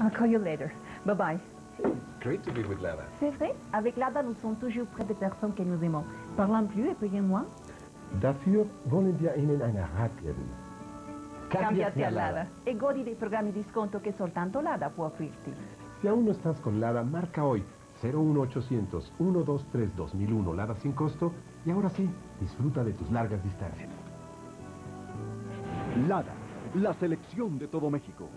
I'll call you later. Bye-bye. Great to be with Lada. C'est vrai, avec Lada, nous sommes toujours près des personnes que nous aimons. Parlons plus et payez-moi. Dafür wollen wir Ihnen einen Rat geben. Cambiati a Lada e godi dei programmi di sconto che soltanto Lada può offrirti. Si aún no estás con Lada, marca hoy 01800 123 2001 Lada sin costo y ahora sí, disfruta de tus largas distancias. Lada, la selección de todo México.